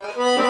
Bye.